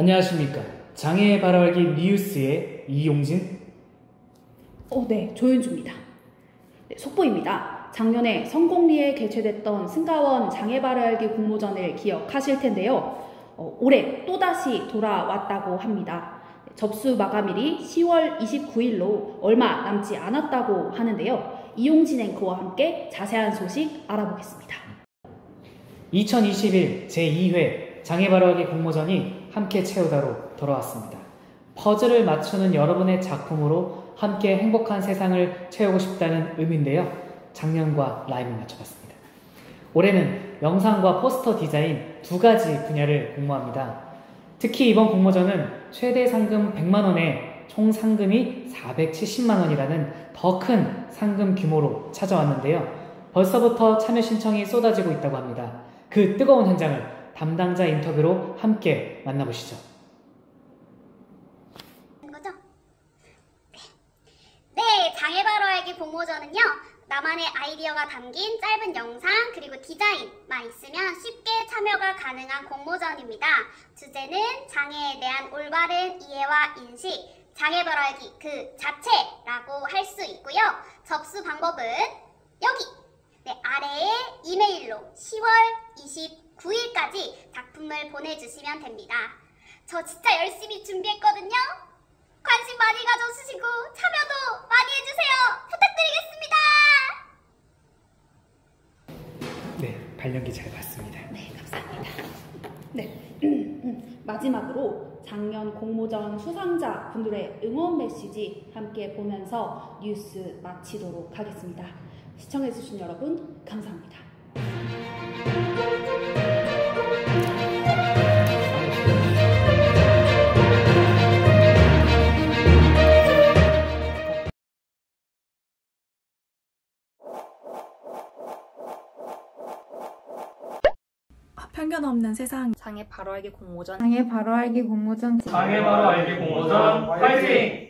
안녕하십니까. 장애 바라기 뉴스의 이용진. 어, 네, 조윤주입니다. 네, 속보입니다. 작년에 성공리에 개최됐던 승가원 장애 바라기 공모전을 기억하실 텐데요. 어, 올해 또다시 돌아왔다고 합니다. 네, 접수 마감일이 10월 29일로 얼마 남지 않았다고 하는데요. 이용진 앵커와 함께 자세한 소식 알아보겠습니다. 2021 제2회 장애 바라기 공모전이 함께 채우다로 돌아왔습니다. 퍼즐을 맞추는 여러분의 작품으로 함께 행복한 세상을 채우고 싶다는 의미인데요. 작년과 라임을 맞춰봤습니다. 올해는 영상과 포스터 디자인 두 가지 분야를 공모합니다. 특히 이번 공모전은 최대 상금 100만원에 총 상금이 470만원이라는 더 큰 상금 규모로 찾아왔는데요. 벌써부터 참여 신청이 쏟아지고 있다고 합니다. 그 뜨거운 현장을 담당자 인터뷰로 함께 만나보시죠. 네. 네, 장애 바로 알기 공모전은요. 나만의 아이디어가 담긴 짧은 영상 그리고 디자인만 있으면 쉽게 참여가 가능한 공모전입니다. 주제는 장애에 대한 올바른 이해와 인식, 장애 바로 알기 그 자체라고 할 수 있고요. 접수 방법은 여기 네, 아래에 이메일로 10월 29일까지 작품을 보내주시면 됩니다. 저 진짜 열심히 준비했거든요. 관심 많이 가져주시고 참여도 많이 해주세요. 부탁드리겠습니다. 네, 발령기 잘 봤습니다. 네, 감사합니다. 네. 마지막으로 작년 공모전 수상자 분들의 응원 메시지 함께 보면서 뉴스 마치도록 하겠습니다. 시청해주신 여러분, 감사합니다. 편견 없는 세상. 장애 바로 알기 공모전. 장애 바로 알기 공모전. 장애 바로 알기 공모전. 파이팅!